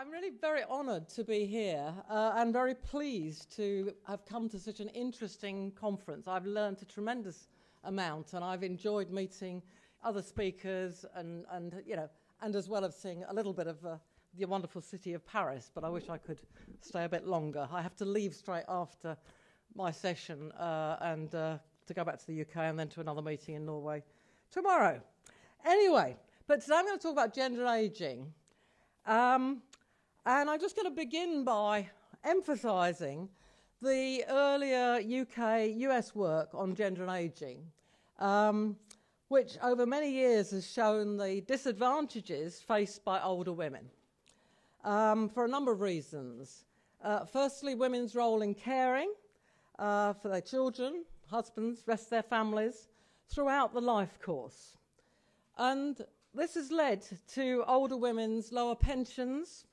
I'm really very honoured to be here uh, and very pleased to have come to such an interesting conference. I've learned a tremendous amount and I've enjoyed meeting other speakers and, and you know, and as well as seeing a little bit of uh, the wonderful city of Paris, but I wish I could stay a bit longer. I have to leave straight after my session uh, and uh, to go back to the UK and then to another meeting in Norway tomorrow. Anyway, but today I'm going to talk about gender ageing. Um, and I'm just going to begin by emphasising the earlier UK US work on gender and ageing, um, which over many years has shown the disadvantages faced by older women um, for a number of reasons. Uh, firstly, women's role in caring uh, for their children, husbands, rest of their families throughout the life course. And this has led to older women's lower pensions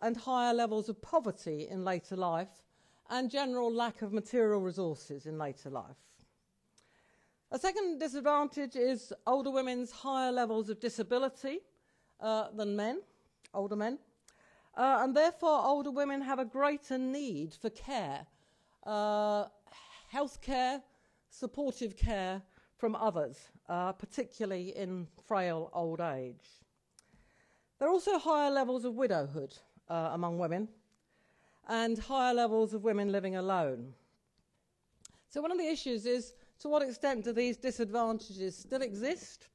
and higher levels of poverty in later life and general lack of material resources in later life. A second disadvantage is older women's higher levels of disability uh, than men, older men, uh, and therefore older women have a greater need for care, uh, health care, supportive care from others, uh, particularly in frail old age. There are also higher levels of widowhood uh, among women and higher levels of women living alone. So, one of the issues is to what extent do these disadvantages still exist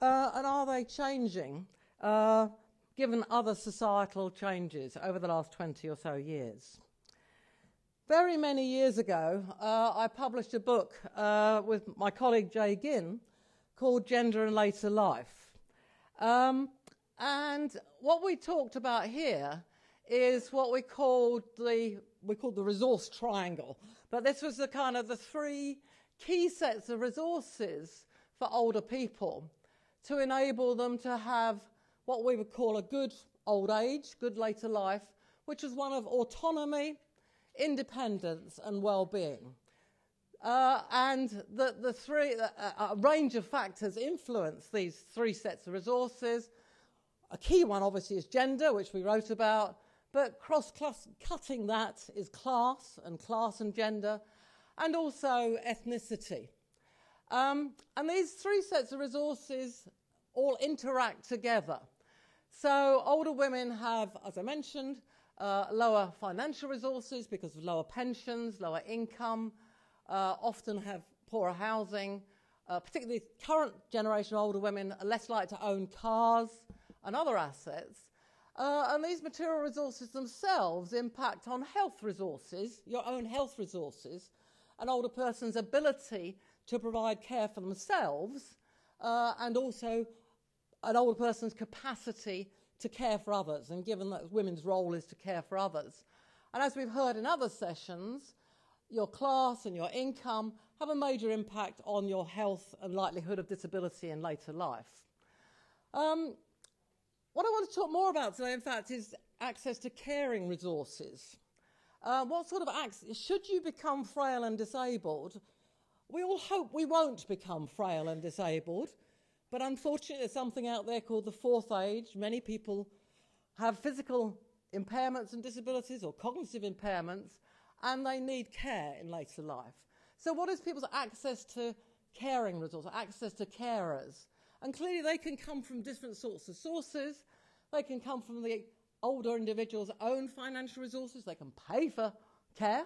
uh, and are they changing uh, given other societal changes over the last 20 or so years? Very many years ago, uh, I published a book uh, with my colleague Jay Ginn called Gender and Later Life. Um, and what we talked about here is what we called the we called the resource triangle. But this was the kind of the three key sets of resources for older people to enable them to have what we would call a good old age, good later life, which is one of autonomy, independence, and well-being. Uh, and the, the three, uh, a range of factors influence these three sets of resources. A key one, obviously, is gender, which we wrote about, but cross cutting that is class and class and gender, and also ethnicity. Um, and these three sets of resources all interact together. So older women have, as I mentioned, uh, lower financial resources because of lower pensions, lower income, uh, often have poorer housing. Uh, particularly current generation of older women are less likely to own cars, and other assets. Uh, and these material resources themselves impact on health resources, your own health resources, an older person's ability to provide care for themselves, uh, and also an older person's capacity to care for others, and given that women's role is to care for others. And as we've heard in other sessions, your class and your income have a major impact on your health and likelihood of disability in later life. Um, what I want to talk more about today, in fact, is access to caring resources. Uh, what sort of access, should you become frail and disabled? We all hope we won't become frail and disabled, but unfortunately, there's something out there called the fourth age. Many people have physical impairments and disabilities or cognitive impairments, and they need care in later life. So, what is people's access to caring resources, access to carers? And clearly, they can come from different sorts of sources. They can come from the older individual's own financial resources. They can pay for care,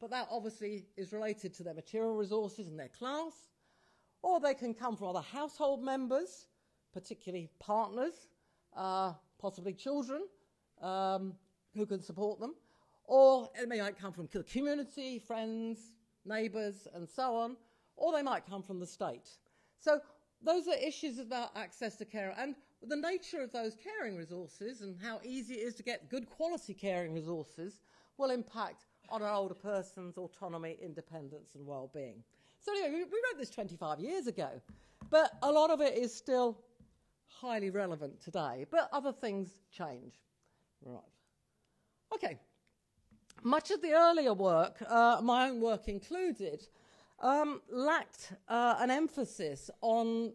but that obviously is related to their material resources and their class. Or they can come from other household members, particularly partners, uh, possibly children um, who can support them. Or it may come from the community, friends, neighbours, and so on. Or they might come from the state. So those are issues about access to care and the nature of those caring resources and how easy it is to get good quality caring resources will impact on an older person's autonomy, independence, and well-being. So anyway, we, wrote this 25 years ago, but a lot of it is still highly relevant today. But other things change. Right. Okay. Much of the earlier work, uh, my own work included, um, lacked uh, an emphasis on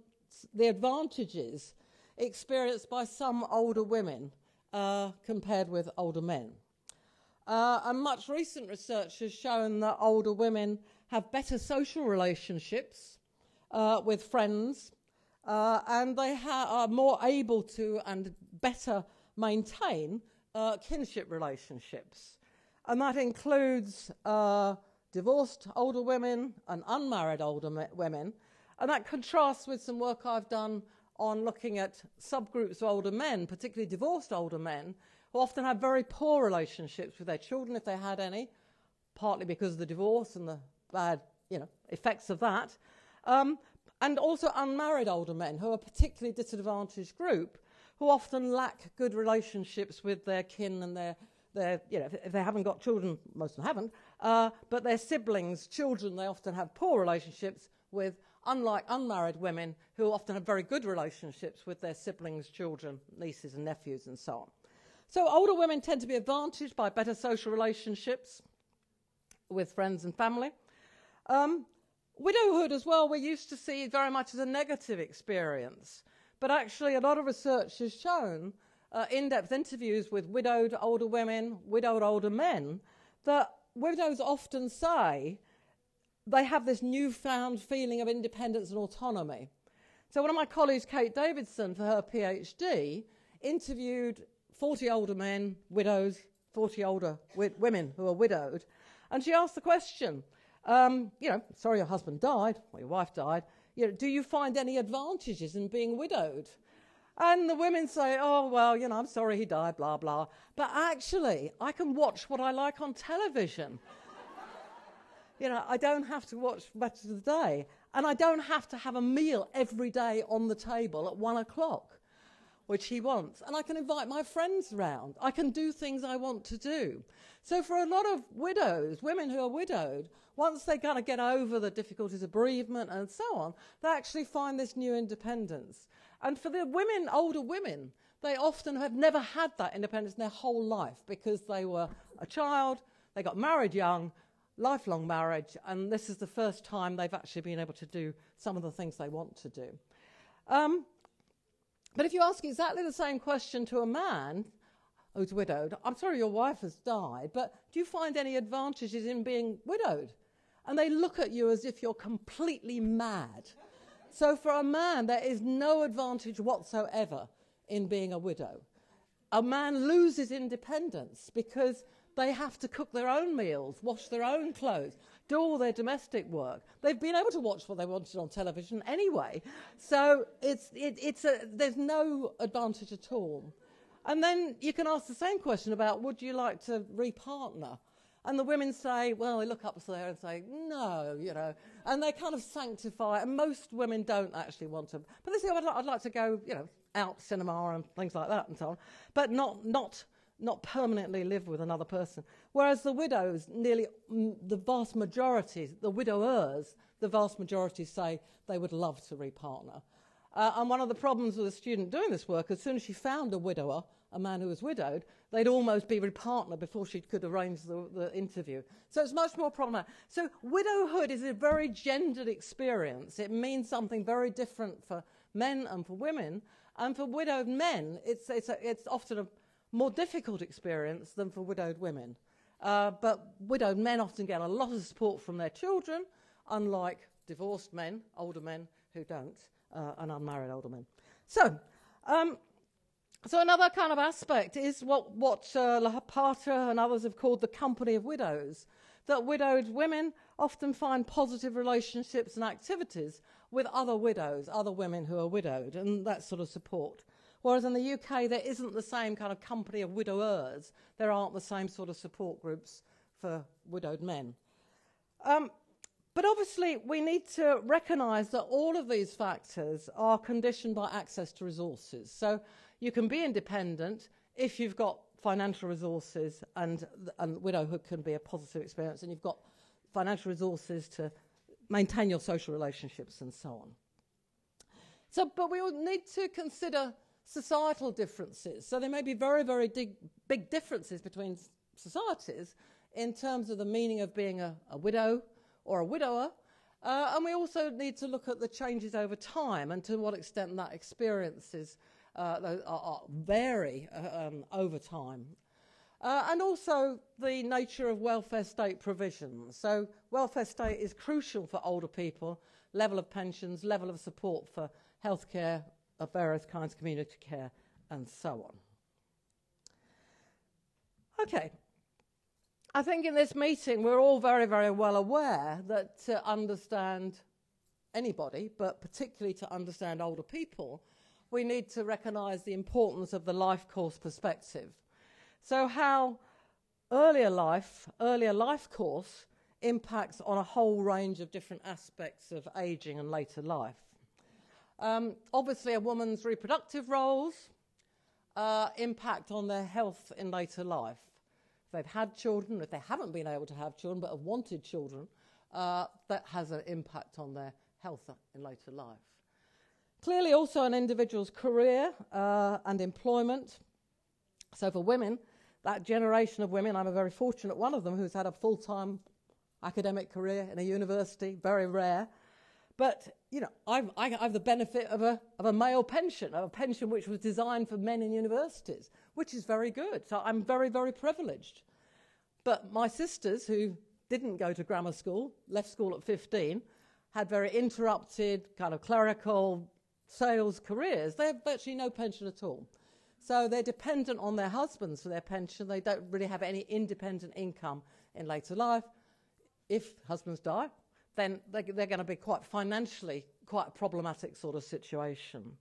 the advantages experienced by some older women uh, compared with older men. Uh, and much recent research has shown that older women have better social relationships uh, with friends uh, and they are more able to and better maintain uh, kinship relationships. And that includes divorced older women and unmarried older me- women. And that contrasts with some work I've done on looking at subgroups of older men, particularly divorced older men, who often have very poor relationships with their children, if they had any, partly because of the divorce and the bad you know, effects of that. Um, and also unmarried older men, who are a particularly disadvantaged group, who often lack good relationships with their kin and their, their you know, if they haven't got children, most of them haven't, uh, but their siblings, children, they often have poor relationships with, unlike unmarried women who often have very good relationships with their siblings, children, nieces and nephews, and so on. So older women tend to be advantaged by better social relationships with friends and family. Um, widowhood as well, we used to see very much as a negative experience. But actually, a lot of research has shown, uh, in depth interviews with widowed older women, widowed older men, that widows often say they have this newfound feeling of independence and autonomy. So, one of my colleagues, Kate Davidson, for her PhD, interviewed 40 older men, widows, 40 older wi- women who are widowed, and she asked the question um, you know, sorry your husband died, or your wife died. You know, do you find any advantages in being widowed? And the women say, oh, well, you know, I'm sorry he died, blah, blah. But actually, I can watch what I like on television. you know, I don't have to watch much of the day. And I don't have to have a meal every day on the table at one o'clock, which he wants. And I can invite my friends round. I can do things I want to do. So for a lot of widows, women who are widowed, once they kind of get over the difficulties of bereavement and so on, they actually find this new independence. And for the women, older women, they often have never had that independence in their whole life because they were a child, they got married young, lifelong marriage, and this is the first time they've actually been able to do some of the things they want to do. Um, but if you ask exactly the same question to a man who's widowed, I'm sorry your wife has died, but do you find any advantages in being widowed? and they look at you as if you're completely mad. So, for a man, there is no advantage whatsoever in being a widow. A man loses independence because they have to cook their own meals, wash their own clothes, do all their domestic work. They've been able to watch what they wanted on television anyway. So it's, it, it's a, there's no advantage at all. And then you can ask the same question about would you like to repartner? And the women say, well, they look up to there and say, no, you know, and they kind of sanctify, and most women don't actually want to. But they say, I'd, I'd like to go, you know, out cinema and things like that and so on, but not, not, not permanently live with another person. Whereas the widows, nearly mm, the vast majority, the widowers, the vast majority say they would love to repartner. Uh, and one of the problems with a student doing this work, as soon as she found a widower, a man who was widowed, they'd almost be partner before she could arrange the, the interview. So it's much more problematic. So widowhood is a very gendered experience. It means something very different for men and for women. And for widowed men, it's, it's, a, it's often a more difficult experience than for widowed women. Uh, but widowed men often get a lot of support from their children, unlike divorced men, older men who don't, uh, and unmarried older men. So, um, so another kind of aspect is what, what uh, Lopata and others have called the company of widows, that widowed women often find positive relationships and activities with other widows, other women who are widowed, and that sort of support. Whereas in the UK, there isn't the same kind of company of widowers. There aren't the same sort of support groups for widowed men. Um, but obviously, we need to recognise that all of these factors are conditioned by access to resources. So you can be independent if you've got financial resources, and, and widowhood can be a positive experience, and you've got financial resources to maintain your social relationships and so on. So, but we need to consider societal differences. So there may be very, very big, big differences between societies in terms of the meaning of being a, a widow or a widower. Uh, and we also need to look at the changes over time and to what extent that experience is uh, are vary uh, um, over time. Uh, and also the nature of welfare state provisions. So, welfare state is crucial for older people, level of pensions, level of support for healthcare of various kinds, community care, and so on. Okay. I think in this meeting we're all very, very well aware that to understand anybody, but particularly to understand older people, we need to recognise the importance of the life course perspective. So, how earlier life, earlier life course impacts on a whole range of different aspects of ageing and later life. Um, obviously, a woman's reproductive roles uh, impact on their health in later life. If they've had children, if they haven't been able to have children but have wanted children, uh, that has an impact on their health in later life. Clearly, also an individual's career uh, and employment. So, for women, that generation of women, I'm a very fortunate one of them who's had a full time academic career in a university, very rare. But, you know, I've, I have the benefit of a, of a male pension, a pension which was designed for men in universities, which is very good. So I'm very, very privileged. But my sisters, who didn't go to grammar school, left school at 15, had very interrupted, kind of clerical sales careers. They have virtually no pension at all. So they're dependent on their husbands for their pension. They don't really have any independent income in later life. If husbands die, then they're, they're going to be quite financially quite a problematic sort of situation.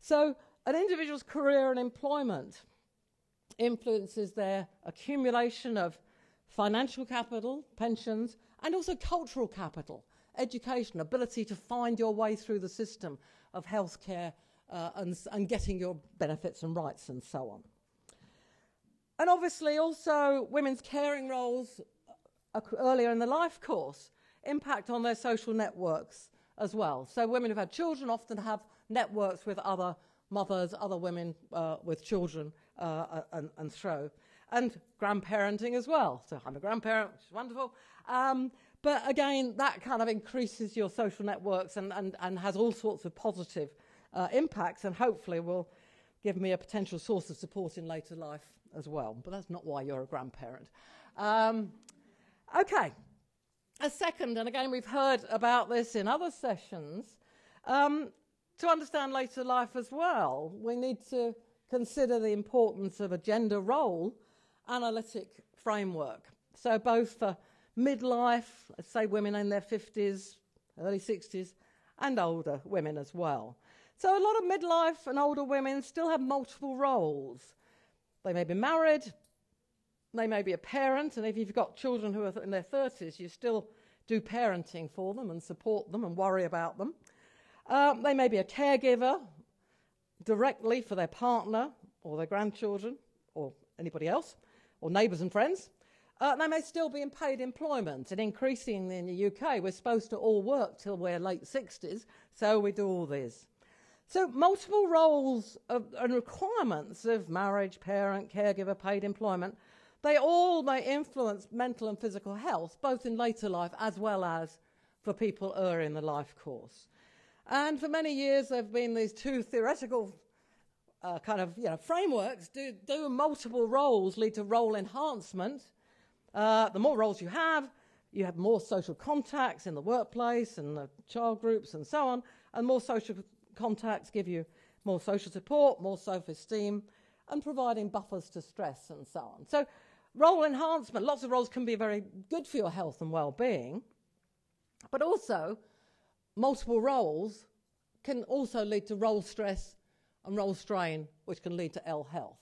So, an individual's career and employment influences their accumulation of financial capital, pensions, and also cultural capital, education, ability to find your way through the system of healthcare uh, and, and getting your benefits and rights and so on. And obviously, also, women's caring roles uh, earlier in the life course impact on their social networks as well. So women who've had children often have networks with other mothers, other women uh, with children, uh, and, and so. And grandparenting as well. So I'm a grandparent, which is wonderful. Um, but again, that kind of increases your social networks and, and, and has all sorts of positive uh, impacts and hopefully will give me a potential source of support in later life as well. But that's not why you're a grandparent. Um, okay, a second, and again, we've heard about this in other sessions, um, to understand later life as well, we need to consider the importance of a gender role analytic framework. So, both for midlife, let's say women in their 50s, early 60s, and older women as well. So, a lot of midlife and older women still have multiple roles. They may be married, they may be a parent, and if you've got children who are in their 30s, you still do parenting for them and support them and worry about them. Um, they may be a caregiver directly for their partner or their grandchildren or anybody else, or neighbours and friends. Uh, they may still be in paid employment, and increasingly in the UK, we're supposed to all work till we're late 60s, so we do all this. So, multiple roles of, and requirements of marriage, parent, caregiver, paid employment they all may influence mental and physical health, both in later life as well as for people earlier in the life course. And for many years, there have been these two theoretical uh, kind of you know, frameworks. Do, do multiple roles lead to role enhancement? Uh, the more roles you have, you have more social contacts in the workplace and the child groups and so on, and more social contacts give you more social support, more self esteem, and providing buffers to stress and so on. So Role enhancement, lots of roles can be very good for your health and well being, but also multiple roles can also lead to role stress and role strain, which can lead to ill health.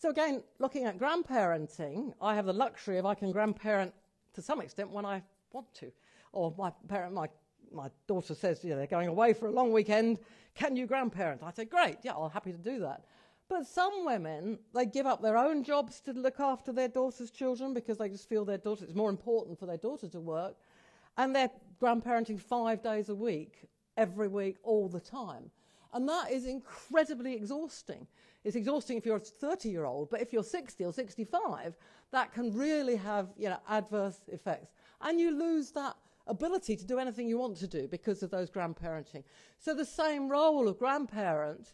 So, again, looking at grandparenting, I have the luxury of I can grandparent to some extent when I want to. Or my parent, my, my daughter says, you know, they're going away for a long weekend. Can you grandparent? I say, great, yeah, I'm happy to do that. But some women, they give up their own jobs to look after their daughter's children because they just feel their daughter, it's more important for their daughter to work. And they're grandparenting five days a week, every week, all the time. And that is incredibly exhausting. It's exhausting if you're a 30 year old, but if you're 60 or 65, that can really have you know, adverse effects. And you lose that ability to do anything you want to do because of those grandparenting. So the same role of grandparent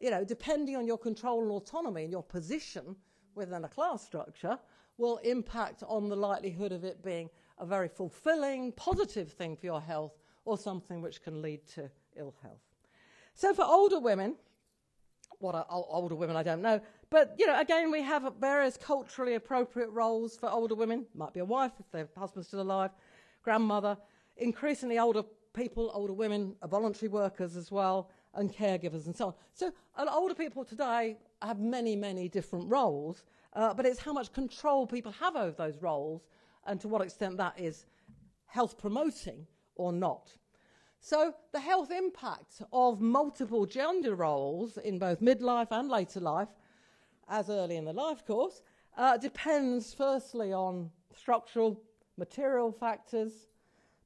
you know, depending on your control and autonomy and your position within a class structure, will impact on the likelihood of it being a very fulfilling, positive thing for your health or something which can lead to ill health. So for older women, what are older women, I don't know. But, you know, again, we have various culturally appropriate roles for older women. Might be a wife if their husband's still alive, grandmother. Increasingly older people, older women, are voluntary workers as well, and caregivers and so on. So, older people today have many, many different roles, uh, but it's how much control people have over those roles and to what extent that is health promoting or not. So, the health impact of multiple gender roles in both midlife and later life, as early in the life course, uh, depends firstly on structural, material factors,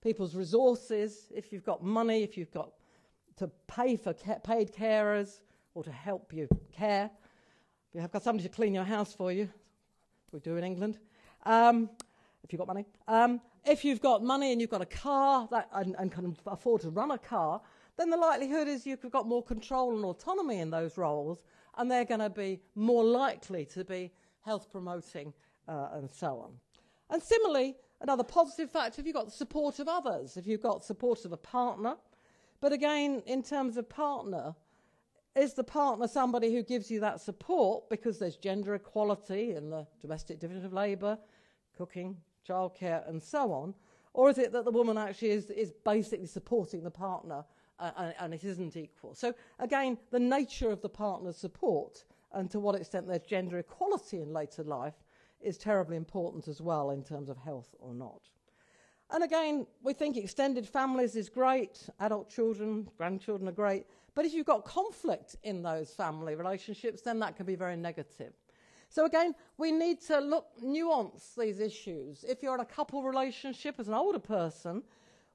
people's resources, if you've got money, if you've got to pay for ca- paid carers or to help you care. If you have got somebody to clean your house for you, we do in England. Um, if you've got money. Um, if you've got money and you've got a car that, and, and, can afford to run a car, then the likelihood is you've got more control and autonomy in those roles, and they're going to be more likely to be health promoting uh, and so on. And similarly, another positive factor if you've got the support of others, if you've got support of a partner. But again, in terms of partner, is the partner somebody who gives you that support because there's gender equality in the domestic division of labour, cooking, childcare, and so on? Or is it that the woman actually is, is basically supporting the partner uh, and, and, it isn't equal? So, again, the nature of the partner's support and to what extent there's gender equality in later life is terribly important as well in terms of health or not. And again, we think extended families is great, adult children, grandchildren are great, but if you've got conflict in those family relationships, then that can be very negative. So again, we need to look nuance these issues. If you're in a couple relationship as an older person,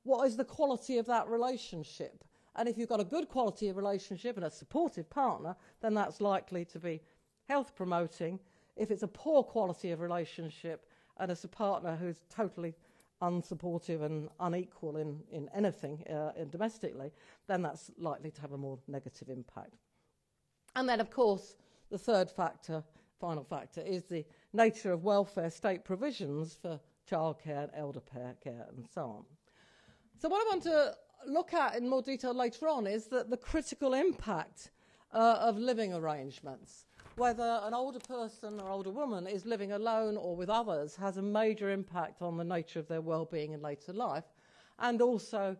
what is the quality of that relationship? And if you've got a good quality of relationship and a supportive partner, then that's likely to be health promoting. If it's a poor quality of relationship and it's a partner who's totally unsupportive and unequal in, in anything uh, in domestically, then that's likely to have a more negative impact. And then, of course, the third factor final factor is the nature of welfare state provisions for childcare and elder care and so on. So, what I want to look at in more detail later on is that the critical impact uh, of living arrangements. Whether an older person or older woman is living alone or with others has a major impact on the nature of their well-being in later life, and also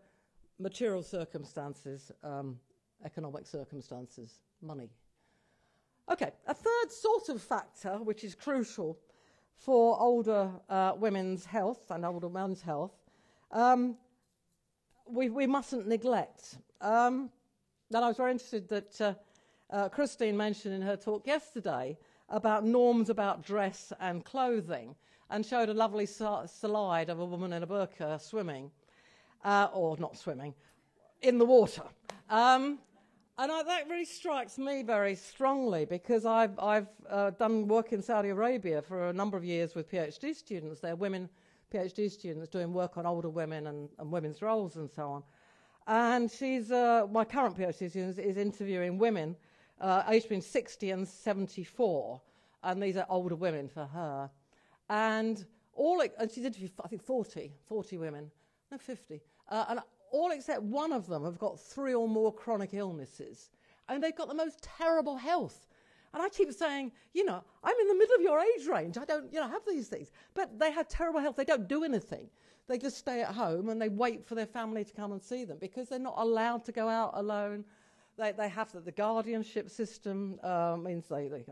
material circumstances, um, economic circumstances, money Okay, a third sort of factor which is crucial for older uh, women's health and older men's health, um, we, we mustn't neglect. Um, and I was very interested that uh, uh, Christine mentioned in her talk yesterday about norms about dress and clothing and showed a lovely slide of a woman in a burqa swimming, uh, or not swimming, in the water. Um, and I, that really strikes me very strongly because I've, I've uh, done work in Saudi Arabia for a number of years with PhD students. They're women PhD students doing work on older women and, and women's roles and so on. And she's, uh, my current PhD student is interviewing women uh, aged between 60 and 74. And these are older women for her. And all, it, and she's interviewed, I think, 40, 40 women, no, 50. Uh, and all except one of them have got three or more chronic illnesses. And they've got the most terrible health. And I keep saying, you know, I'm in the middle of your age range. I don't, you know, have these things. But they have terrible health. They don't do anything. They just stay at home and they wait for their family to come and see them because they're not allowed to go out alone. They, they have the, the guardianship system uh, means they, they,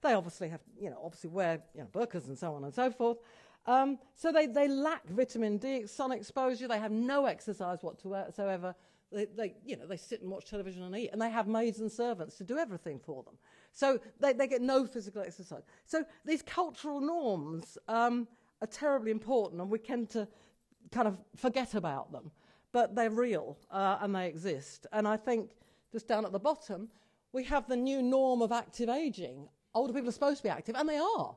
they obviously have, you know, obviously wear you know, burqas and so on and so forth. Um, so they, they lack vitamin D, sun exposure. They have no exercise whatsoever. They, they, you know, they sit and watch television and eat, and they have maids and servants to do everything for them. So they, they get no physical exercise. So these cultural norms um, are terribly important, and we tend to kind of forget about them. But they're real uh, and they exist. And I think just down at the bottom, we have the new norm of active aging. Older people are supposed to be active, and they are.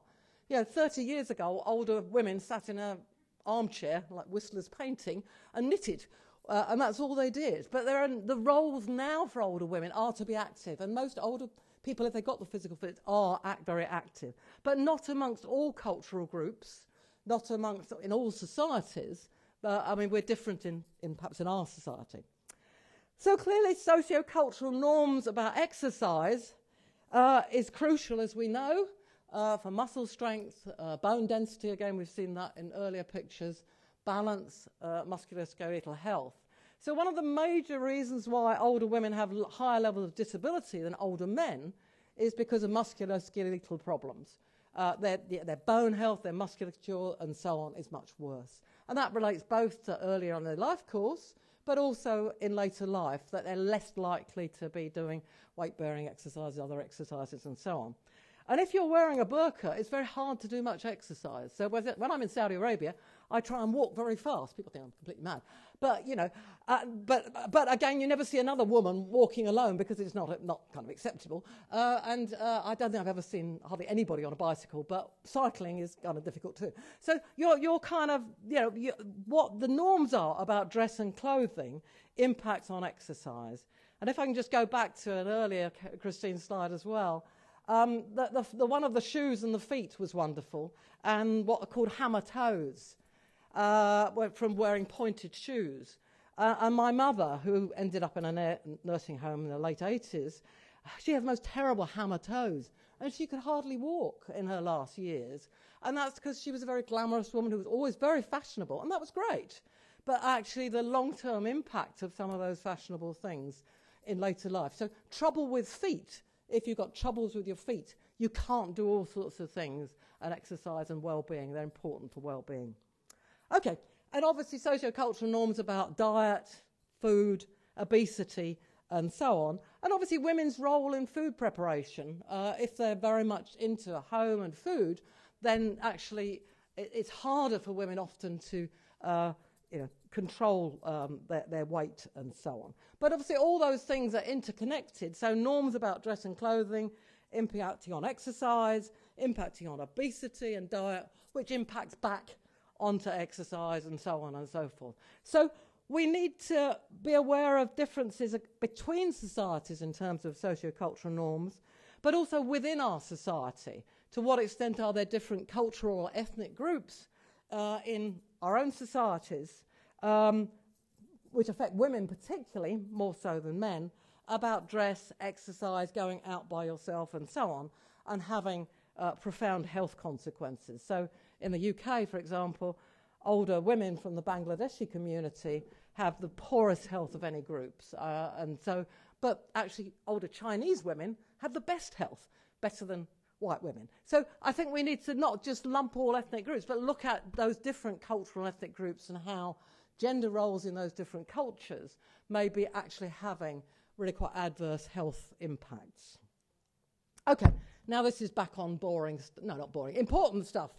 You know, 30 years ago, older women sat in an armchair, like Whistler's painting, and knitted. Uh, and that's all they did. But are, the roles now for older women are to be active, and most older people, if they've got the physical fitness, are act, very active. But not amongst all cultural groups, not amongst in all societies. But I mean, we're different in, in perhaps in our society. So clearly, socio-cultural norms about exercise uh, is crucial, as we know, uh, for muscle strength, uh, bone density. Again, we've seen that in earlier pictures. Balance, uh, musculoskeletal health. So, one of the major reasons why older women have higher levels of disability than older men is because of musculoskeletal problems. Uh, their, their bone health, their musculature, and so on is much worse. And that relates both to earlier on in their life course, but also in later life, that they're less likely to be doing weight bearing exercises, other exercises, and so on. And if you're wearing a burqa, it's very hard to do much exercise. So when I'm in Saudi Arabia, I try and walk very fast. People think I'm completely mad. But, you know, uh, but, but again, you never see another woman walking alone because it's not, not kind of acceptable. Uh, and uh, I don't think I've ever seen hardly anybody on a bicycle, but cycling is kind of difficult too. So you're, you're kind of, you know, you, what the norms are about dress and clothing impacts on exercise. And if I can just go back to an earlier Christine slide as well. Um, the, the, the, one of the shoes and the feet was wonderful, and what are called hammer toes uh, from wearing pointed shoes. Uh, and my mother, who ended up in a nursing home in the late 80s, she had the most terrible hammer toes, and she could hardly walk in her last years. And that's because she was a very glamorous woman who was always very fashionable, and that was great. But actually, the long term impact of some of those fashionable things in later life. So, trouble with feet if you've got troubles with your feet, you can't do all sorts of things and exercise and well-being. They're important for well-being. Okay, and obviously socio-cultural norms about diet, food, obesity, and so on. And obviously women's role in food preparation. Uh, if they're very much into home and food, then actually it, it's harder for women often to uh, you know, control um, their, their weight and so on. But obviously, all those things are interconnected. So, norms about dress and clothing impacting on exercise, impacting on obesity and diet, which impacts back onto exercise and so on and so forth. So, we need to be aware of differences between societies in terms of sociocultural norms, but also within our society. To what extent are there different cultural or ethnic groups uh, in our own societies, um, which affect women particularly, more so than men, about dress, exercise, going out by yourself, and so on, and having uh, profound health consequences. So, in the UK, for example, older women from the Bangladeshi community have the poorest health of any groups, uh, and so, but actually, older Chinese women have the best health, better than white women. So I think we need to not just lump all ethnic groups, but look at those different cultural ethnic groups and how gender roles in those different cultures may be actually having really quite adverse health impacts. Okay, now this is back on boring, no, not boring, important stuff,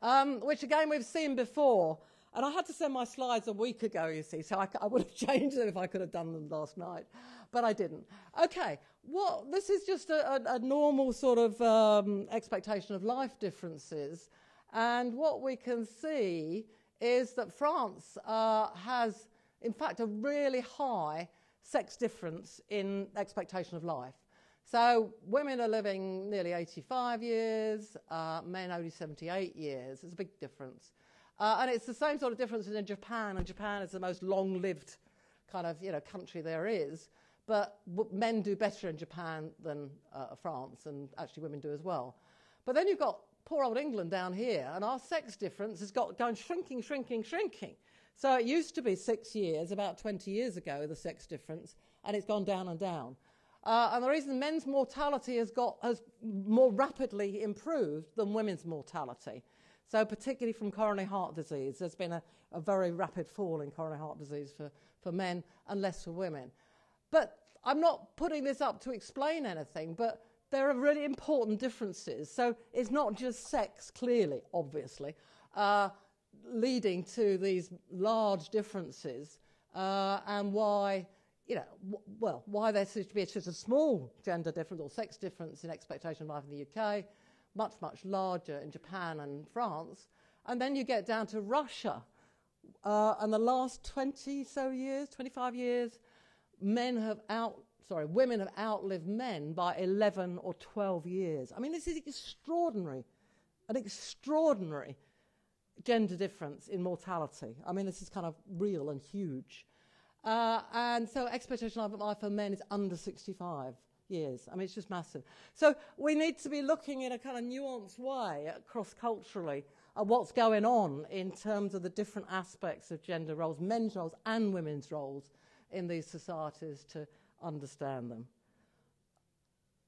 um, which again we've seen before. And I had to send my slides a week ago, you see, so I, I would have changed them if I could have done them last night, but I didn't. Okay, well, this is just a, a, a normal sort of um, expectation of life differences. And what we can see is that France uh, has, in fact, a really high sex difference in expectation of life. So women are living nearly 85 years, uh, men only 78 years. It's a big difference. Uh, and it's the same sort of difference in Japan, and Japan is the most long-lived kind of you know country there is. But men do better in Japan than uh, France, and actually women do as well. But then you've got poor old England down here, and our sex difference has got going shrinking, shrinking, shrinking. So it used to be six years, about 20 years ago, the sex difference, and it's gone down and down. Uh, and the reason men's mortality has got has more rapidly improved than women's mortality. So particularly from coronary heart disease, there's been a, a very rapid fall in coronary heart disease for, for men and less for women. But I'm not putting this up to explain anything, but there are really important differences. So it's not just sex, clearly, obviously, uh, leading to these large differences, uh, and why, you know, w- well, why there seems to be such a small gender difference or sex difference in expectation of life in the UK, much, much larger in Japan and France. And then you get down to Russia, Uh, and the last 20 so years, 25 years, men have out, sorry, women have outlived men by 11 or 12 years. I mean, this is extraordinary, an extraordinary gender difference in mortality. I mean, this is kind of real and huge. Uh, and so expectation of life for men is under 65 years. I mean, it's just massive. So we need to be looking in a kind of nuanced way cross culturally at what's going on in terms of the different aspects of gender roles, men's roles and women's roles in these societies to understand them.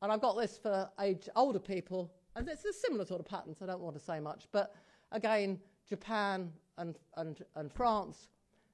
And I've got this for age older people, and it's a similar sort of pattern, so I don't want to say much. But again, Japan and, and, and France,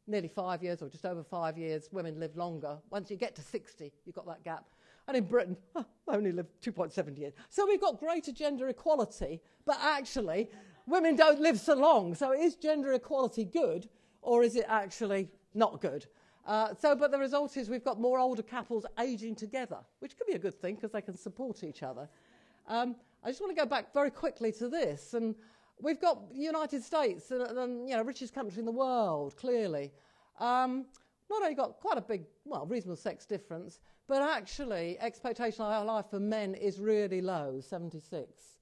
nearly five years or just over five years, women live longer. Once you get to 60, you've got that gap. And in Britain, I only live 2.7 years. So we've got greater gender equality, but actually, women don't live so long. So is gender equality good, or is it actually not good? Uh, so, but the result is we've got more older couples aging together, which could be a good thing because they can support each other. Um, I just want to go back very quickly to this, and we've got the United States, and, the you know, richest country in the world, clearly. Um, not only got quite a big, well, reasonable sex difference, but actually expectation of life for men is really low, 76.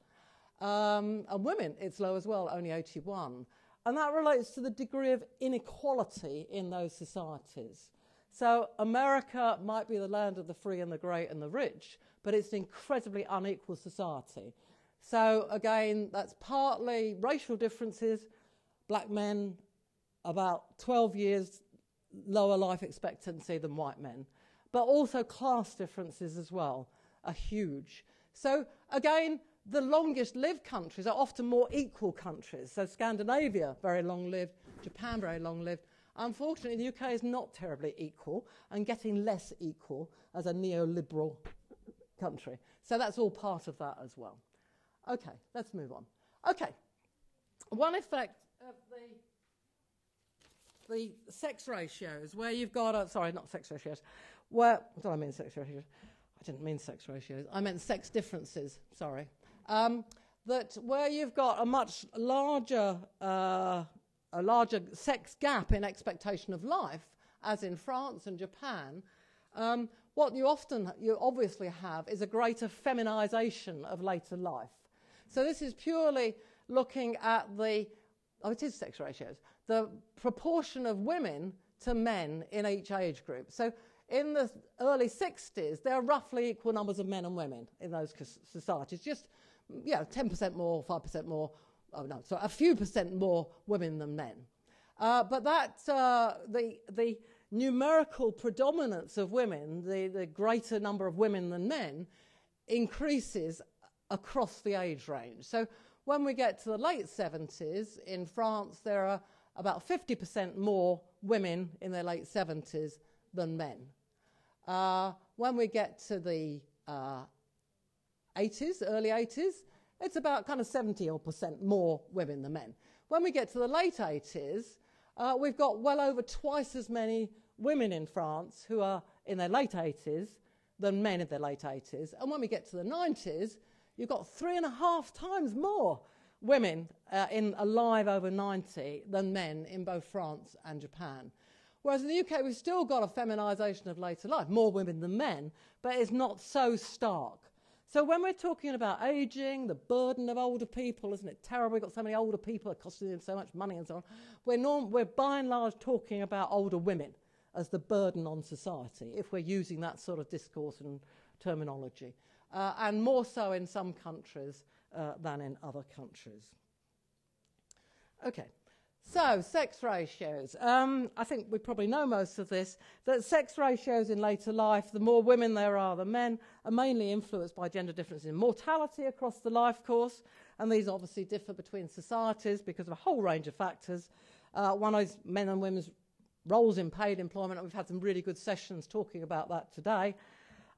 Um, and women, it's low as well, only 81. And that relates to the degree of inequality in those societies. So, America might be the land of the free and the great and the rich, but it's an incredibly unequal society. So, again, that's partly racial differences. Black men, about 12 years lower life expectancy than white men, but also class differences as well are huge. So, again, the longest lived countries are often more equal countries. So, Scandinavia, very long lived, Japan, very long lived. Unfortunately, the UK is not terribly equal and getting less equal as a neoliberal country. So, that's all part of that as well. Okay, let's move on. Okay, one effect of the the sex ratios where you've got a, sorry, not sex ratios, where, what did I mean sex ratios? I didn't mean sex ratios, I meant sex differences, sorry. Um, that where you've got a much larger, uh, a larger sex gap in expectation of life, as in France and Japan, um, what you often, you obviously have is a greater feminization of later life. So this is purely looking at the, oh, it is sex ratios, the proportion of women to men in each age group. So in the early 60s, there are roughly equal numbers of men and women in those societies. Just, yeah, 10% more, 5% more, oh no, so a few percent more women than men. Uh, but that, uh, the, the numerical predominance of women, the, the greater number of women than men, increases across the age range. So when we get to the late 70s, in France, there are about 50% more women in their late 70s than men. Uh, when we get to the uh, 80s, early 80s, it's about kind of 70 or percent more women than men. When we get to the late 80s, uh, we've got well over twice as many women in France who are in their late 80s than men in their late 80s. And when we get to the 90s, you've got three and a half times more women uh, in alive over 90 than men in both France and Japan. Whereas in the UK, we've still got a feminisation of later life, more women than men, but it's not so stark. So when we're talking about ageing, the burden of older people, isn't it terrible? We've got so many older people, costing them so much money and so on. We're, norm- we're by and large talking about older women as the burden on society, if we're using that sort of discourse and terminology. Uh, and more so in some countries uh, than in other countries. Okay, so sex ratios. Um, I think we probably know most of this that sex ratios in later life, the more women there are than men, are mainly influenced by gender differences in mortality across the life course. And these obviously differ between societies because of a whole range of factors. Uh, one is men and women's roles in paid employment, and we've had some really good sessions talking about that today.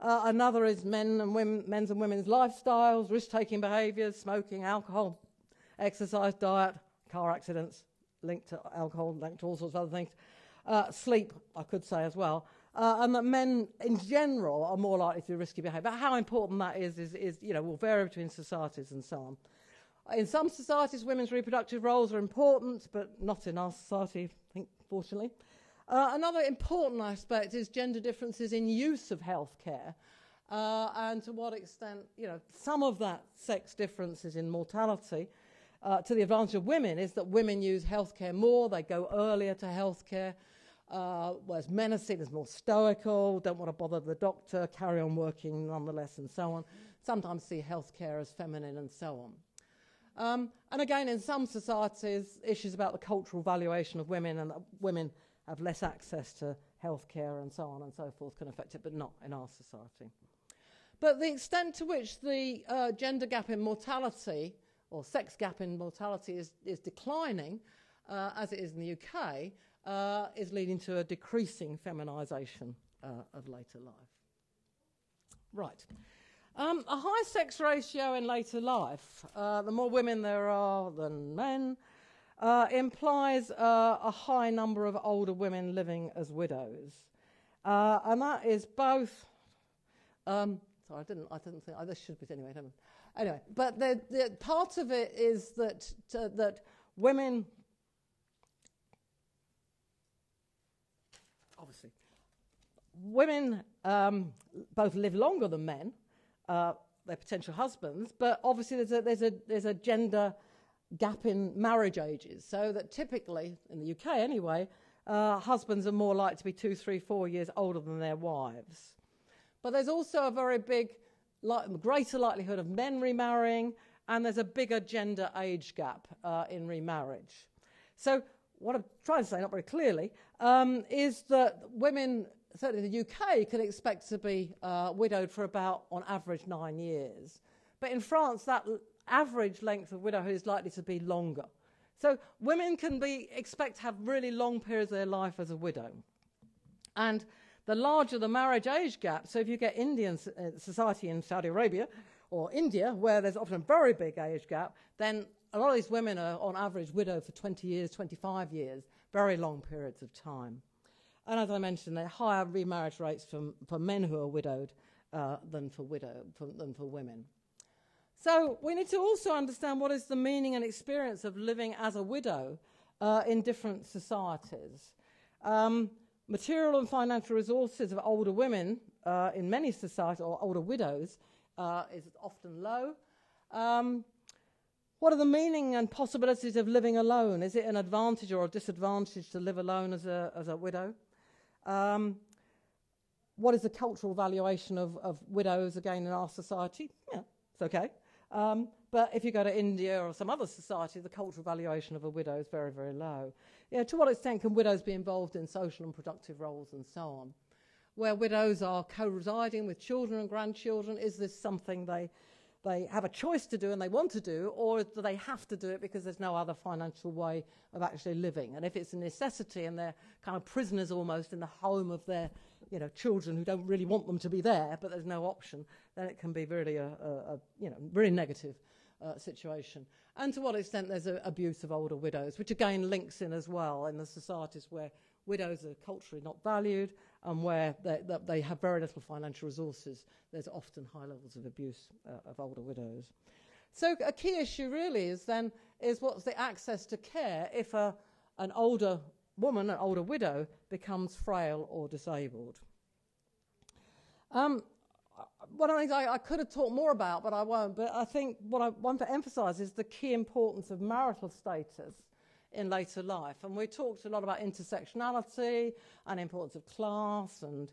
Uh, another is men and women, men's and women's lifestyles, risk-taking behaviours, smoking, alcohol, exercise, diet, car accidents linked to alcohol, linked to all sorts of other things. Uh, sleep, I could say as well. Uh, and that men in general are more likely to do risky behaviour. How important that is, is, is, you know, will vary between societies and so on. In some societies, women's reproductive roles are important, but not in our society, I think, fortunately. Uh, another important aspect is gender differences in use of healthcare, uh, and to what extent, you know, some of that sex differences in mortality uh, to the advantage of women is that women use healthcare more, they go earlier to healthcare, uh, whereas men are seen as more stoical, don't want to bother the doctor, carry on working nonetheless, and so on. Sometimes see healthcare as feminine, and so on. Um, and again, in some societies, issues about the cultural valuation of women and that women have less access to healthcare and so on and so forth can affect it, but not in our society. But the extent to which the uh, gender gap in mortality or sex gap in mortality is, is declining, uh, as it is in the UK, uh, is leading to a decreasing feminisation uh, of later life. Right. Um, a high sex ratio in later life, uh, the more women there are than men, uh, implies uh, a high number of older women living as widows. and that is both. Um, sorry, I didn't, I didn't think. Oh, this should be anyway. Anyway, but the, the part of it is that, that women, obviously, women um, both live longer than men, uh, their potential husbands, but obviously there's a, there's, a, there's a gender gap in marriage ages. So that typically, in the UK anyway, uh, husbands are more likely to be two, three, four years older than their wives. But there's also a very big li- greater likelihood of men remarrying, and there's a bigger gender age gap uh, in remarriage. So, what I'm trying to say, not very clearly, um, is that women, certainly in the UK, can expect to be uh, widowed for about, on average, nine years. But in France, that average length of widowhood is likely to be longer. So women can be expect to have really long periods of their life as a widow. And the larger the marriage age gap, so if you get Indian uh, society in Saudi Arabia or India, where there's often a very big age gap, then a lot of these women are on average widowed for 20 years, 25 years, very long periods of time. And as I mentioned, there are higher remarriage rates for, for men who are widowed uh, than, for widow, for, than for women. So we need to also understand what is the meaning and experience of living as a widow uh, in different societies. Um, Material and financial resources of older women uh, in many societies, or older widows, uh, is often low. Um, what are the meaning and possibilities of living alone? Is it an advantage or a disadvantage to live alone as a, as a widow? Um, what is the cultural valuation of, of widows again in our society? Yeah, it's okay. Um, but if you go to India or some other society, the cultural valuation of a widow is very, very low. Yeah, to what extent can widows be involved in social and productive roles and so on? Where widows are co residing with children and grandchildren, is this something they, they have a choice to do and they want to do, or do they have to do it because there's no other financial way of actually living? And if it's a necessity and they're kind of prisoners almost in the home of their you know, children who don't really want them to be there, but there's no option, then it can be really a, a, a you know, really negative uh, situation. And to what extent there's a, abuse of older widows, which again links in as well in the societies where widows are culturally not valued and where they, they have very little financial resources. There's often high levels of abuse uh, of older widows. So a key issue really is then is what's the access to care if a, an older woman, an older widow, becomes frail or disabled. Um, one of the things I, I, could have talked more about, but I won't. But I think what I want to emphasise is the key importance of marital status in later life. And we talked a lot about intersectionality and importance of class and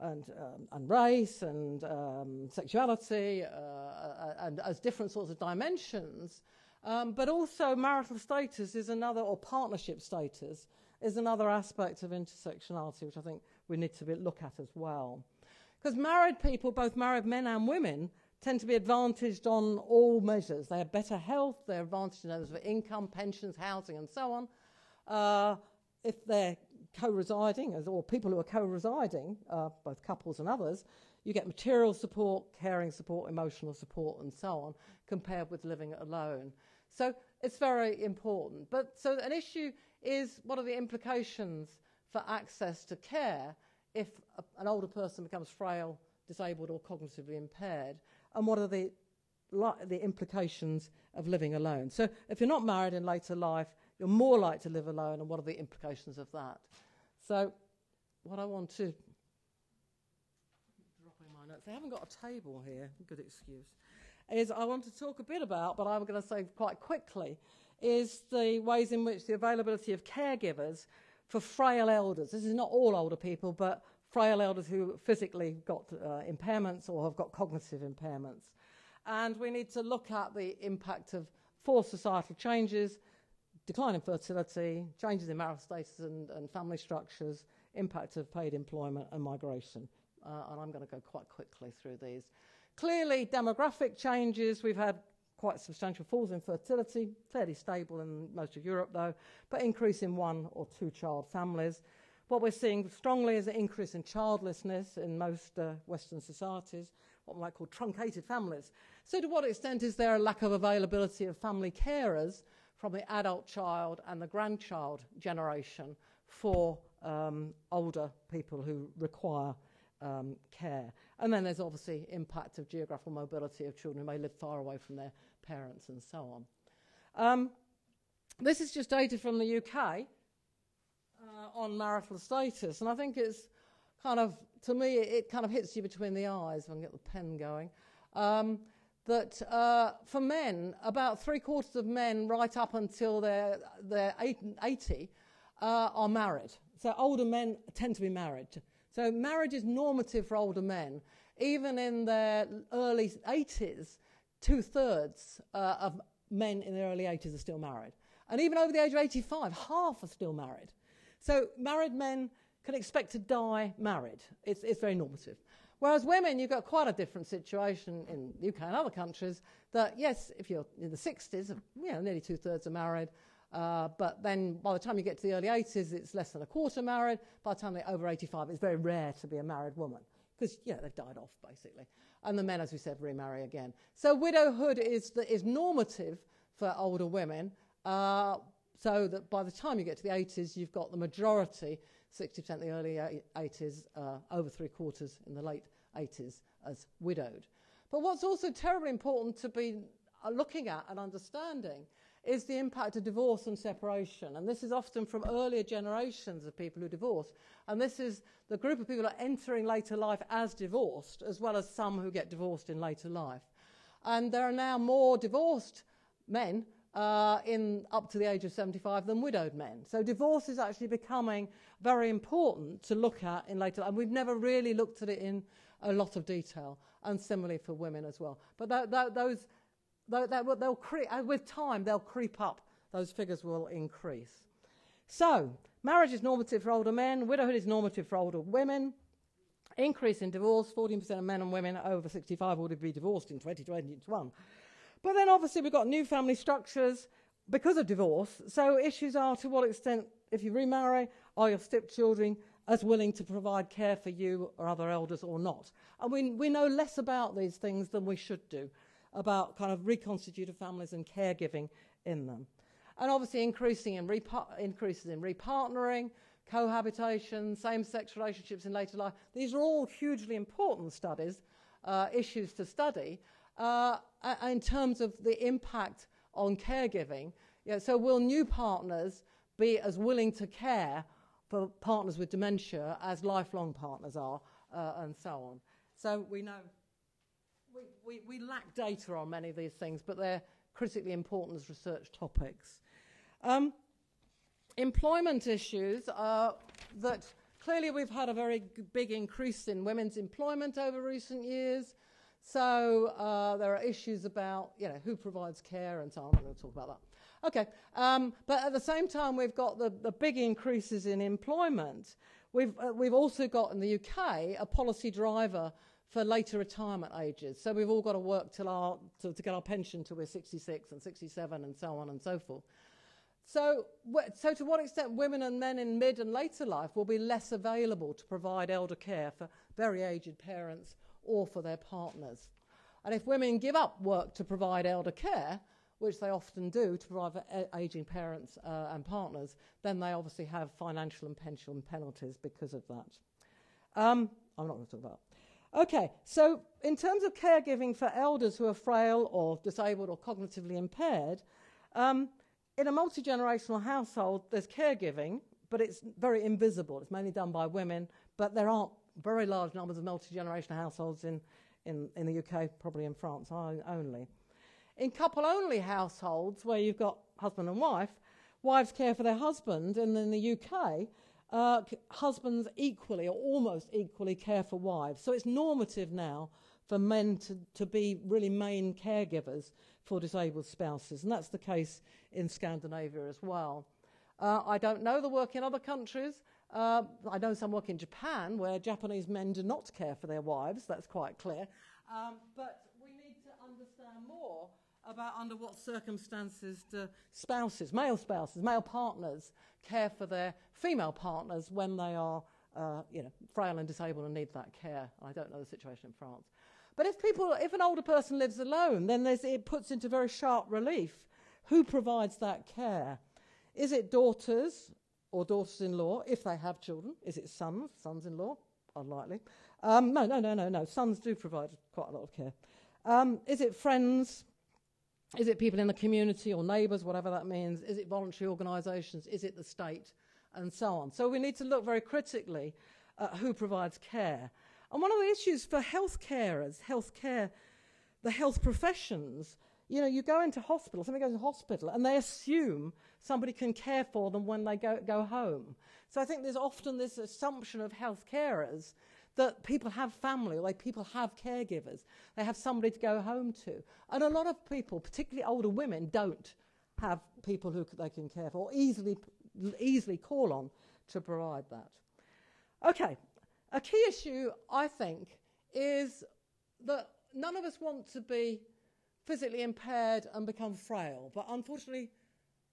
and, um, and race and um, sexuality uh and as different sorts of dimensions. Um, but also marital status is another, or partnership status is another aspect of intersectionality, which I think we need to be, look at as well. Because married people, both married men and women, tend to be advantaged on all measures. They have better health, they're advantaged in terms of income, pensions, housing, and so on. Uh, if they're co residing, or people who are co residing, uh, both couples and others, you get material support, caring support, emotional support, and so on, compared with living alone. So it's very important. But so an issue is what are the implications for access to care if a, an older person becomes frail, disabled, or cognitively impaired, and what are the li- the implications of living alone. So, if you're not married in later life, you're more likely to live alone, and what are the implications of that? So, what I want to dropping my notes. They haven't got a table here. Good excuse. Is I want to talk a bit about, but I'm going to say quite quickly, is the ways in which the availability of caregivers for frail elders. This is not all older people, but frail elders who physically got uh, impairments or have got cognitive impairments. And we need to look at the impact of four societal changes decline in fertility, changes in marital status and, and family structures, impact of paid employment, and migration. Uh, and I'm going to go quite quickly through these. Clearly, demographic changes. We've had quite substantial falls in fertility, fairly stable in most of Europe though, but increase in one or two child families. What we're seeing strongly is an increase in childlessness in most uh, Western societies, what we might call truncated families. So, to what extent is there a lack of availability of family carers from the adult child and the grandchild generation for um, older people who require um, care? And then there's obviously impact of geographical mobility of children who may live far away from their parents and so on. Um, this is just data from the UK uh, on marital status. And I think it's kind of, to me, it, kind of hits you between the eyes when I get the pen going. Um, that uh, for men, about three quarters of men, right up until they're, they're 80, uh, are married. So older men tend to be married. So marriage is normative for older men. Even in their early 80s, two thirds uh, of men in their early 80s are still married. And even over the age of 85, half are still married. So married men can expect to die married. It's, it's very normative. Whereas women, you've got quite a different situation in the UK and other countries that, yes, if you're in the 60s, you know, nearly two thirds are married. Uh, but then by the time you get to the early 80s, it's less than a quarter married. By the time they're over 85, it's very rare to be a married woman because, yeah, they've died off, basically. And the men, as we said, remarry again. So widowhood is, the, is normative for older women. Uh, so that by the time you get to the 80s, you've got the majority, 60% in the early 80s, uh, over three quarters in the late 80s, as widowed. But what's also terribly important to be uh, looking at and understanding is the impact of divorce and separation. And this is often from earlier generations of people who divorce. And this is the group of people who are entering later life as divorced, as well as some who get divorced in later life. And there are now more divorced men uh, in up to the age of 75 than widowed men. So divorce is actually becoming very important to look at in later life. And we've never really looked at it in a lot of detail, and similarly for women as well. But that, that, those, that, they'll cre- uh, with time, they'll creep up. Those figures will increase. So, marriage is normative for older men, widowhood is normative for older women. Increase in divorce 14% of men and women over 65 would be divorced in 2021. But then obviously we've got new family structures because of divorce. So issues are to what extent, if you remarry, are your stepchildren as willing to provide care for you or other elders or not? And we, we know less about these things than we should do about kind of reconstituted families and caregiving in them. And obviously increasing in increases in repartnering, cohabitation, same-sex relationships in later life. These are all hugely important studies, uh, issues to study, uh, in terms of the impact on caregiving. So, will new partners be as willing to care for partners with dementia as lifelong partners are, uh, and so on? So, we know we, we, we lack data on many of these things, but they're critically important as research topics. Um, employment issues are that clearly we've had a very big increase in women's employment over recent years. So uh, there are issues about, you know, who provides care and so on. I'm going to talk about that. Okay, um, but at the same time, we've got the, the big increases in employment. We've, uh, we've also got in the UK a policy driver for later retirement ages. So we've all got to work till our, to, to get our pension till we're 66 and 67 and so on and so forth. So, so to what extent women and men in mid and later life will be less available to provide elder care for very aged parents or for their partners. And if women give up work to provide elder care, which they often do to provide aging parents uh, and partners, then they obviously have financial and pension penalties because of that. Um, I'm not going to talk about. Okay, so in terms of caregiving for elders who are frail or disabled or cognitively impaired, um, in a multi generational household, there's caregiving, but it's very invisible. It's mainly done by women, but there aren't very large numbers of multi generational households in, in, in the UK, probably in France only. In couple only households, where you've got husband and wife, wives care for their husband, and in the UK, uh, husbands equally or almost equally care for wives. So it's normative now for men to, to be really main caregivers for disabled spouses, and that's the case in Scandinavia as well. Uh, I don't know the work in other countries. Uh, I know some work in Japan where Japanese men do not care for their wives, that's quite clear. Um, but we need to understand more about under what circumstances do spouses, male spouses, male partners, care for their female partners when they are, uh, you know, frail and disabled and need that care. I don't know the situation in France. But if people, if an older person lives alone, then it puts into very sharp relief who provides that care. Is it daughters or daughters-in-law if they have children? Is it sons, sons-in-law? Unlikely. Um, no, no, no, no, no. Sons do provide quite a lot of care. Um, is it friends, is it people in the community or neighbours, whatever that means? Is it voluntary organisations? Is it the state? And so on. So we need to look very critically at who provides care. And one of the issues for health carers, health care, the health professions, you know, you go into hospital, somebody goes to hospital, and they assume somebody can care for them when they go, go home. So I think there's often this assumption of health carers that people have family, like people have caregivers. They have somebody to go home to. And a lot of people, particularly older women, don't have people who they can care for or easily, easily call on to provide that. Okay, a key issue, I think, is that none of us want to be physically impaired and become frail, but unfortunately,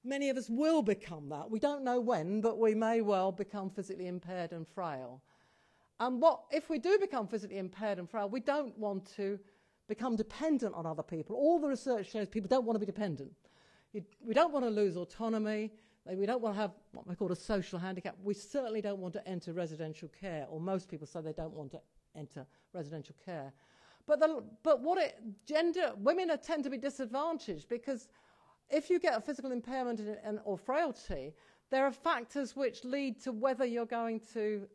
many of us will become that. We don't know when, but we may well become physically impaired and frail. And what if we do become physically impaired and frail, we don't want to become dependent on other people. All the research shows people don't want to be dependent. We don't want to lose autonomy. We don't want to have what we call a social handicap. We certainly don't want to enter residential care, or most people say they don't want to enter residential care. But, the, but what it, gender, women are, tend to be disadvantaged because if you get a physical impairment and, and, or frailty, there are factors which lead to whether you're going to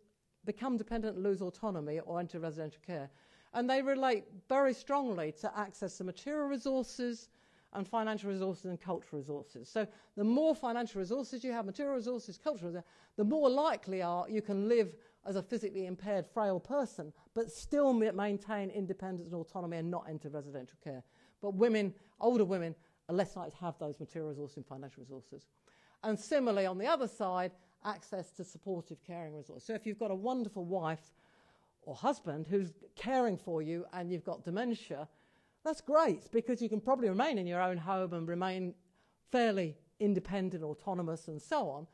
become dependent lose autonomy or enter residential care. And they relate very strongly to access to material resources and financial resources and cultural resources. So the more financial resources you have, material resources, cultural resources, the more likely are you can live as a physically impaired, frail person, but still maintain independence and autonomy and not enter residential care. But women, older women, are less likely to have those material resources and financial resources. And similarly, on the other side, access to supportive caring resources. So if you've got a wonderful wife or husband who's caring for you and you've got dementia, that's great because you can probably remain in your own home and remain fairly independent, autonomous, and so on.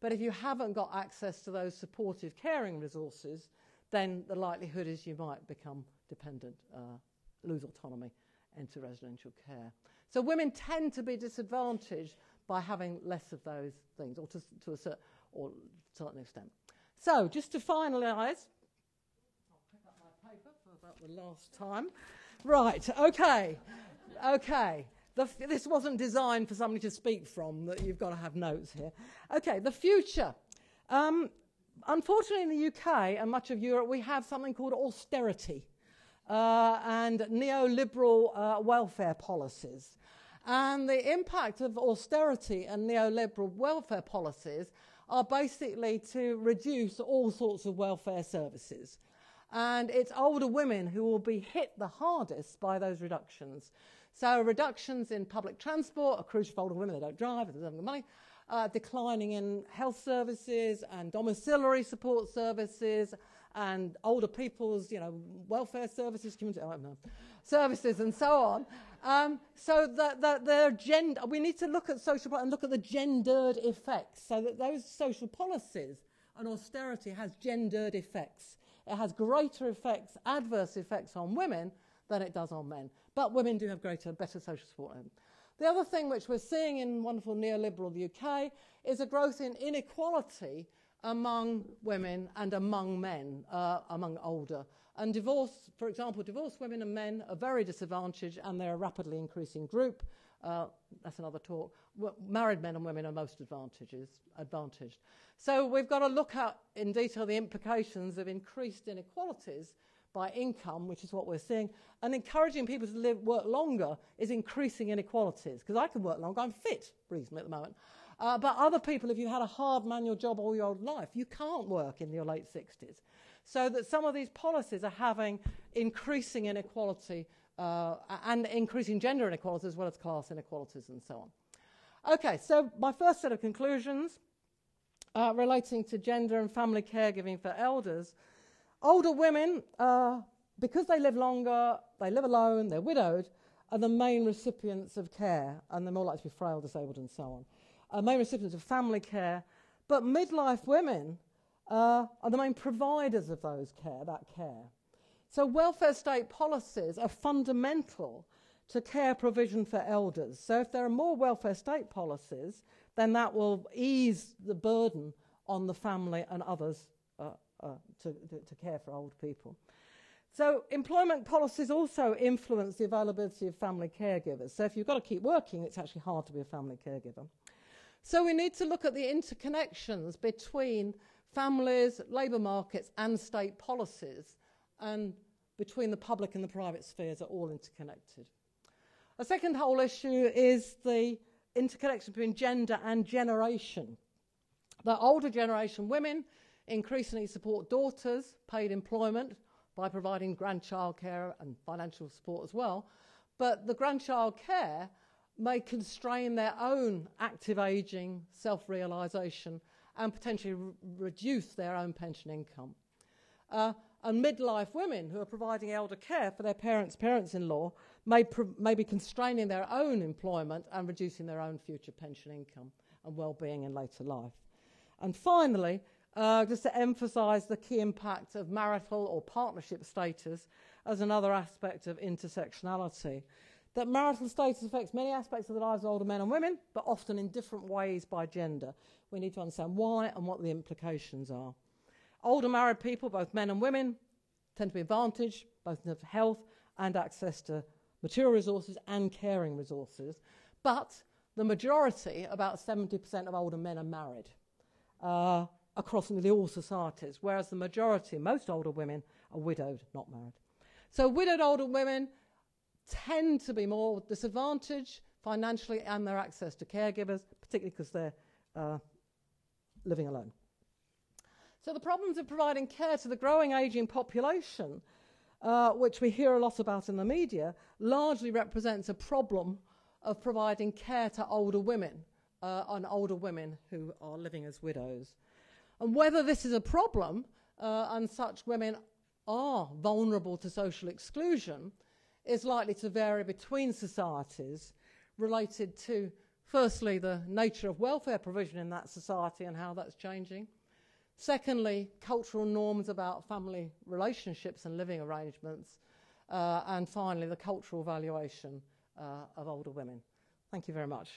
But if you haven't got access to those supportive caring resources, then the likelihood is you might become dependent, uh, lose autonomy, enter residential care. So women tend to be disadvantaged by having less of those things, or to, to a certain or to certain extent. So, just to finalise, I'll pick up my paper for about the last time. Right, okay, okay. The, this wasn't designed for somebody to speak from, that you've got to have notes here. Okay, the future. Um, unfortunately, in the UK and much of Europe, we have something called austerity uh, and neoliberal uh, welfare policies. And the impact of austerity and neoliberal welfare policies are basically to reduce all sorts of welfare services. And it's older women who will be hit the hardest by those reductions. So, reductions in public transport are crucial for older women, they don't drive, they don't have the money. Uh, declining in health services and domiciliary support services and older people's, you know, welfare services, community, oh, no, services and so on. Um, so that, that their gender, we need to look at social and look at the gendered effects so that those social policies and austerity has gendered effects. It has greater effects, adverse effects on women than it does on men. But women do have greater, better social support. The other thing which we're seeing in wonderful neoliberal UK is a growth in inequality among women and among men, uh, among older And divorce, for example, divorced women and men are very disadvantaged and they're a rapidly increasing group. Uh, that's another talk. married men and women are most advantaged. So we've got to look at in detail the implications of increased inequalities by income, which is what we're seeing, and encouraging people to live, work longer is increasing inequalities. Because I can work longer, I'm fit reasonably at the moment. Uh, but other people, if you had a hard manual job all your life, you can't work in your late 60s. So that some of these policies are having increasing inequality uh, and increasing gender inequality as well as class inequalities and so on. Okay, so my first set of conclusions uh, relating to gender and family caregiving for elders. Older women, uh, because they live longer, they live alone, they're widowed, are the main recipients of care, and they're more likely to be frail, disabled, and so on. Uh, main recipients of family care, but midlife women uh, are the main providers of those care, that care. So welfare state policies are fundamental to care provision for elders. So if there are more welfare state policies, then that will ease the burden on the family and others uh, uh, to, to care for old people. So employment policies also influence the availability of family caregivers. So if you've got to keep working, it's actually hard to be a family caregiver. So we need to look at the interconnections between families, labour markets, and state policies, and between the public and the private spheres are all interconnected. A second whole issue is the interconnection between gender and generation. The older generation women increasingly support daughters' paid employment by providing grandchild care and financial support as well. But the grandchild care may constrain their own active ageing, self realisation, and potentially re- reduce their own pension income. Uh, and midlife women who are providing elder care for their parents' parents in law may, pro- may be constraining their own employment and reducing their own future pension income and well being in later life. And finally, uh, just to emphasise the key impact of marital or partnership status as another aspect of intersectionality. That marital status affects many aspects of the lives of older men and women, but often in different ways by gender. We need to understand why and what the implications are. Older married people, both men and women, tend to be advantaged both in health and access to material resources and caring resources. But the majority, about 70% of older men, are married uh, across nearly all societies, whereas the majority, most older women, are widowed, not married. So, widowed older women tend to be more disadvantaged financially and their access to caregivers, particularly because they're uh, living alone. So, the problems of providing care to the growing ageing population, uh, which we hear a lot about in the media, largely represents a problem of providing care to older women uh, and older women who are living as widows. And whether this is a problem uh, and such women are vulnerable to social exclusion is likely to vary between societies related to, firstly, the nature of welfare provision in that society and how that's changing. Secondly, cultural norms about family relationships and living arrangements. Uh, and finally, the cultural valuation uh, of older women. Thank you very much.